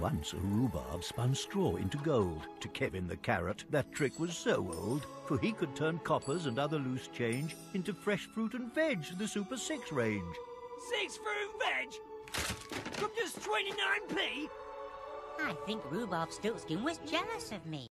Once a rhubarb spun straw into gold. To Kevin the carrot, that trick was so old, for he could turn coppers and other loose change into fresh fruit and veg, the Super 6 range. Six fruit and veg? From just 29p? I think Rhubarb Stiltskin was jealous of me.